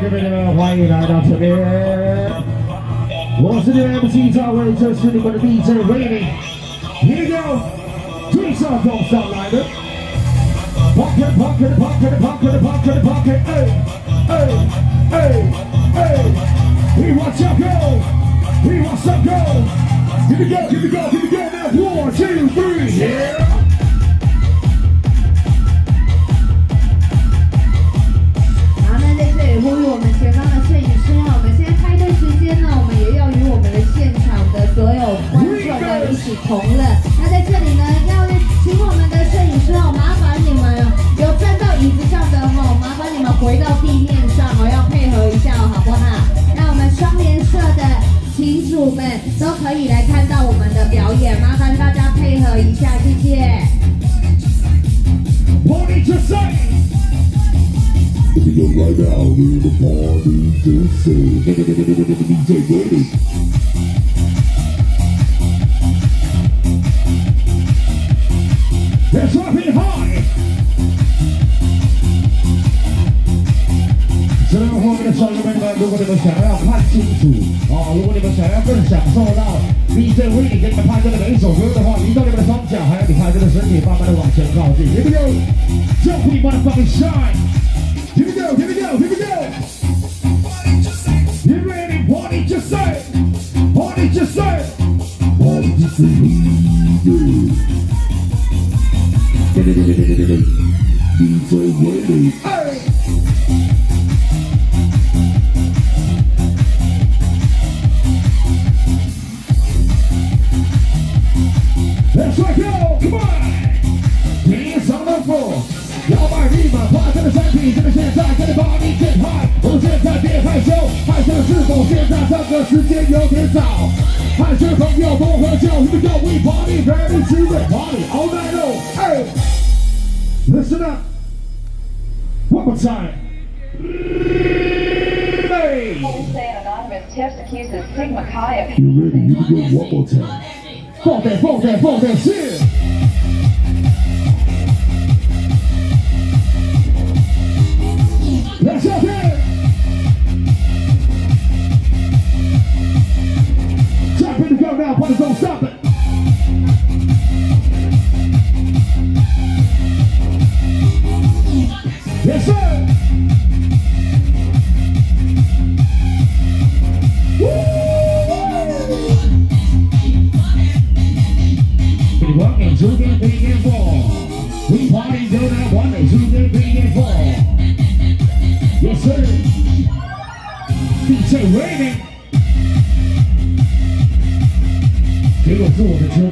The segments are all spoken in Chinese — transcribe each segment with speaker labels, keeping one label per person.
Speaker 1: 这边的欢迎来到这边。我是你们 MC 赵伟，这是你们的 DJ Rainy。Here you go，最上头上来的。Pocket pocket pocket pocket pocket pocket，哎哎哎哎，We want to go，We want to go，Here we go，Here we go，Here we go now one two three，yeah。
Speaker 2: 配合一下谢谢。
Speaker 1: 看清楚啊，如果你们想要更享受到 DJ 为你给你们拍摄的每一首歌的话，移动你们的双脚，还有你拍摄的身体，慢慢的往前靠近。Here we go, jump, we motherfucking shine. Here we go, here we go, here we go. You ready? Party just say. Party just say. Party just say. DJ ready. 现在这个时间有点早？害羞朋友多喝酒，Here we go we party ready to party all night long。Hey, listen up, one more time. Hey. Anonymous tips accuses Sigma Chi of. You ready? Here we go one more time. 放点放点放点 shit.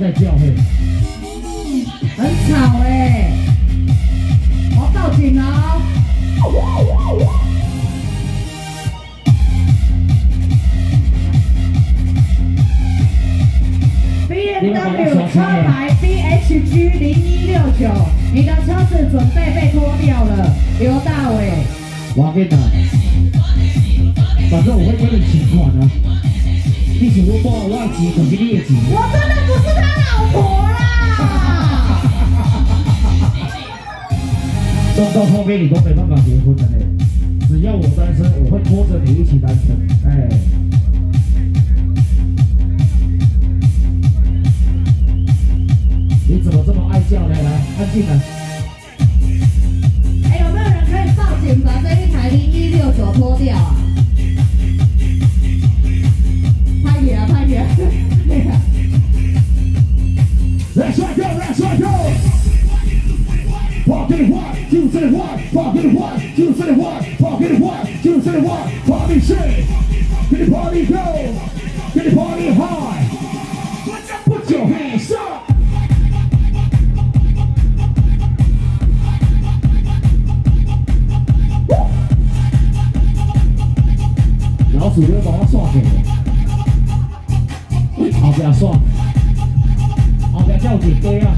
Speaker 1: 在叫嘿，
Speaker 2: 很吵哎，我报警了。B M W 车牌 B H G 零一六九，你的车子准备被拖掉了，刘大伟。
Speaker 1: 我跟你，反正我会跟你请款的。你请我帮我忘记等级劣级。
Speaker 2: 我真的不是他老婆啦！
Speaker 1: 到到后面你都没办法结婚的嘞，只要我单身，我会拖着你一起单身。哎，你怎么这么爱叫呢？来，安静点。
Speaker 2: 把这一台零一六九脱掉啊！
Speaker 1: Party what? You say what? Party what? You say what? Party shit! Get the party go! Get the party high! Put your hands up! 老鼠哥帮我刷给我，后边刷，后边叫几堆啊？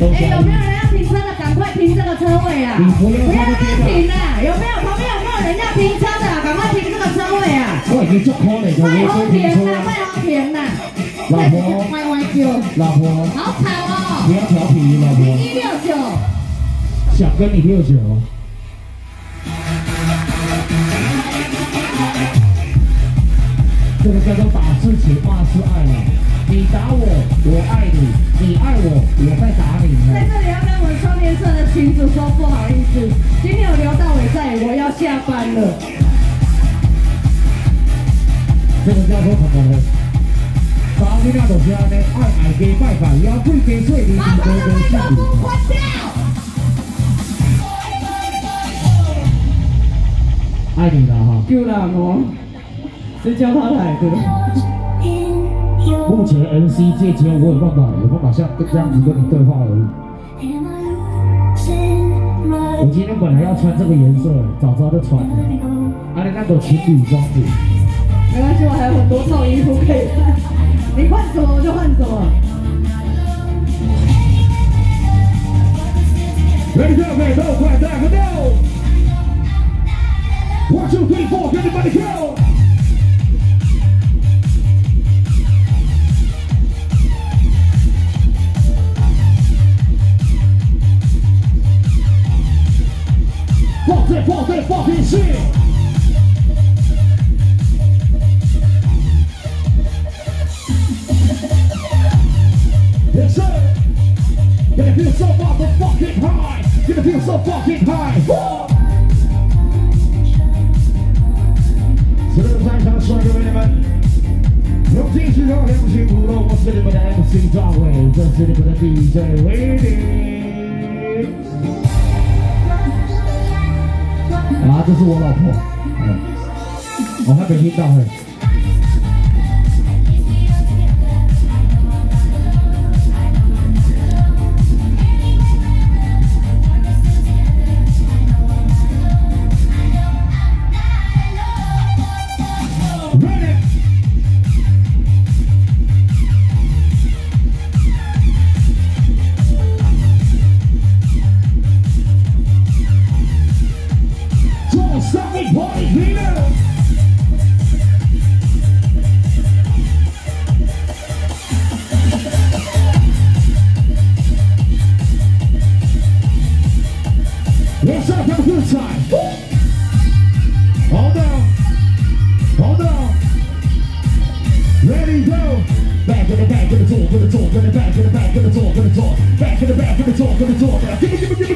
Speaker 2: 哎，有没有人要停车的？赶快停这个车位啊！不要让他停啊！有没有旁边有没有人要停车的？赶快停这个车位啊！
Speaker 1: 我已经做空了，
Speaker 2: 快好停啦！快好停啦！
Speaker 1: 老婆，
Speaker 2: 歪歪叫，
Speaker 1: 老婆，
Speaker 2: 好吵哦！
Speaker 1: 不要调皮，老婆，
Speaker 2: 一六九，
Speaker 1: 想跟你六九。这个叫做打是情，骂是爱了。你打我，我爱你；你爱我，我在打你。
Speaker 2: 在这里要跟我们双联社的群主说不好意思，今天有刘大伟在，我要下班了。
Speaker 1: 这个叫做什么呢？打你那都是安尼，爱爱给拜拜，要跪给睡，你
Speaker 2: 把他的麦克风关掉。
Speaker 1: 爱你了哈。
Speaker 2: 丢了我。谁叫他来的？
Speaker 1: 目前 N C 界只有我有办法，有办法像这样子跟你对话而已。我今天本来要穿这个颜色，早早就穿了。啊，你那种情侣装子。
Speaker 2: 没关系，我还有很多套衣服可以穿。你换什么我就换什么。
Speaker 1: Ready go, man, go, quiet down, go! One, two, three, four, everybody go! Fuck that, fuck that fucking shit! Yes, sir! Gonna feel so motherfucking high! Gonna feel so fucking high! 十六战场帅哥美女们，用尽世上黑不辛苦了，我是你们的 MC 赵伟，这是你们的 DJ 威力。啊，这是我老婆，嗯，我还没听到嘿。做不得做不得拜不得拜不得做不得做不得拜不得做不得做不得停不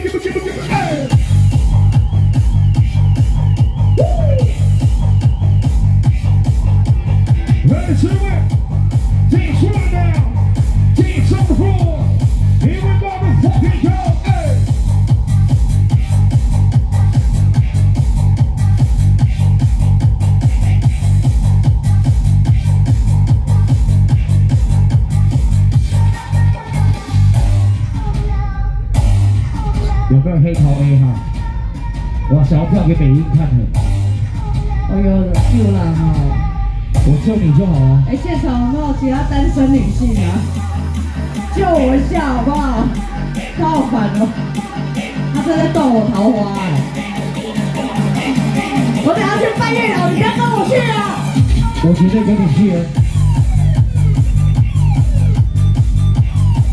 Speaker 1: 想要票给北音看的，
Speaker 2: 哎呦，救了哈！
Speaker 1: 我救你就好了。
Speaker 2: 哎，现场有没有其他单身女性啊？救我一下好不好？他好烦哦，他正在断我桃花哎！我等下去拜月老，你不要跟我去啊！
Speaker 1: 我绝对跟你去。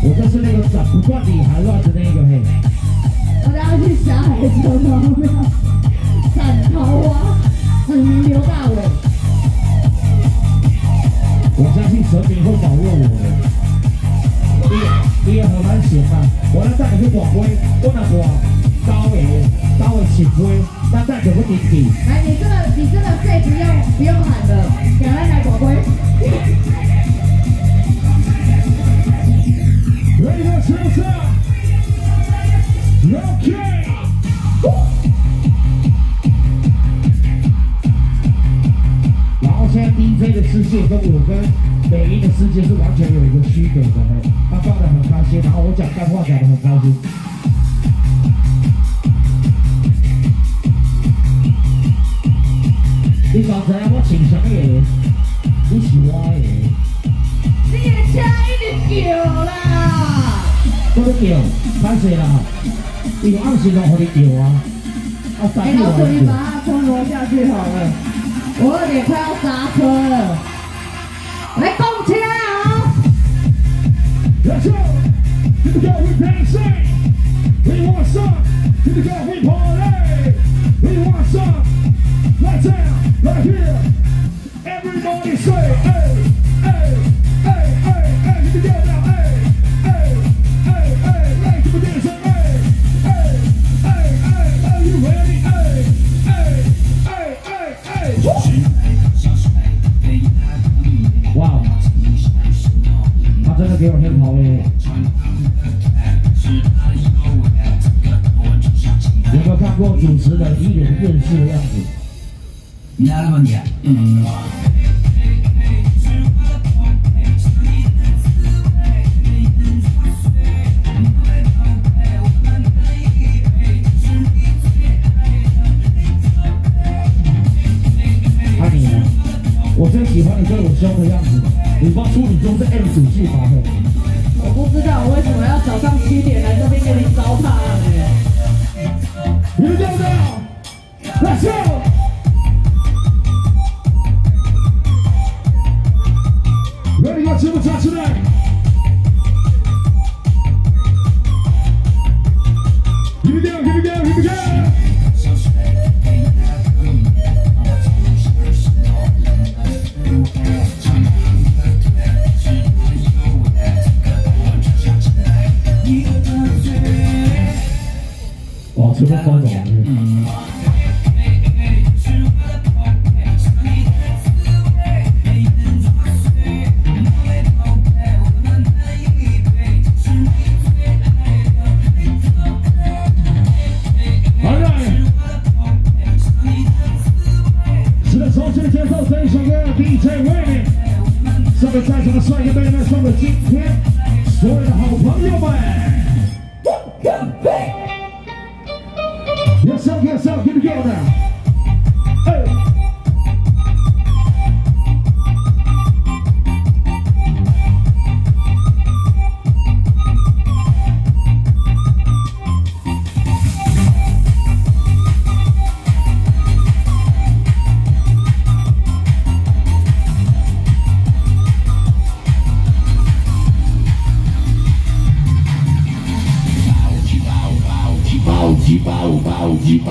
Speaker 1: 我就是那个斩不断理还乱的那个嘿。
Speaker 2: 我等下去霞海城隍庙斩桃花，指名刘大伟。
Speaker 1: 我相信神明会保佑我的。你你也很难行啊！我来带你去广威，我那广高伟高伟起飞，那带你去顶起。
Speaker 2: 来，你这个你这个费不用不用喊的，赶快来广辉。
Speaker 1: Ready to shoot up. Okay. 现在 DJ 的世界跟我跟美音的世界是完全有一个区隔的，他放的很开心，然后我讲干话讲的很开心。你刚才我请什么人？你是我的。
Speaker 2: 你的车一直叫啦！
Speaker 1: 我都叫，歹势啦，伊有暗时拢互你叫啊，啊三
Speaker 2: 哎，
Speaker 1: 点
Speaker 2: 老鼠，你把
Speaker 1: 叫，
Speaker 2: 它冲罗下去好了，我有点快要刹车了。来，动起来啊
Speaker 1: ！Let's go. Here we
Speaker 3: なるほどね。うん。
Speaker 1: 啊你呢？我最喜欢你对我凶的样子，你发出你就是 M 属性发挥。
Speaker 2: 我不知道我为什么要早上七点来这边给你糟蹋呢？
Speaker 1: You go now. Let's go.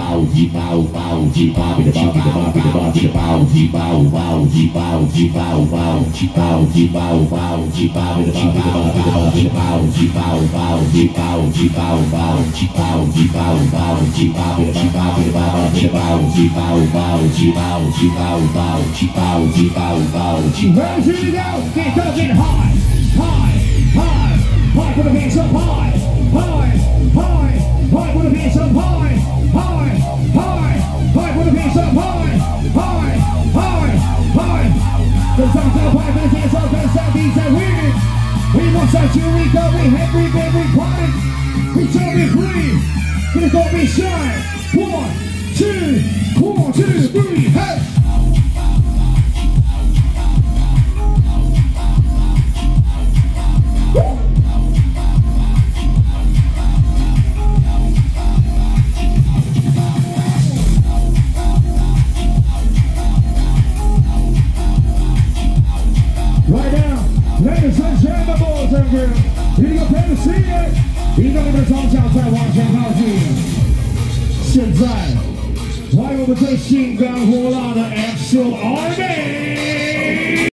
Speaker 1: bow, deep bow, bow, deep bow, deep bow, deep bow, deep bow, deep bow, bow, deep bow, deep bow, bow, deep bow, deep bow, bow, deep bow, deep bow, bow, deep bow, deep bow, bow, deep bow, deep bow, bow, deep bow, deep bow, bow, deep bow, deep bow, deep bow, deep bow, deep bow, bow, deep bow, deep bow, bow, deep bow, deep bow, bow, deep bow. Round two to go. Get up, get high, high, high, high. Put the hands up high, high. here we go, we happy, baby, party. We shall be free. We're gonna be shy. One, two, one, two, three, hey!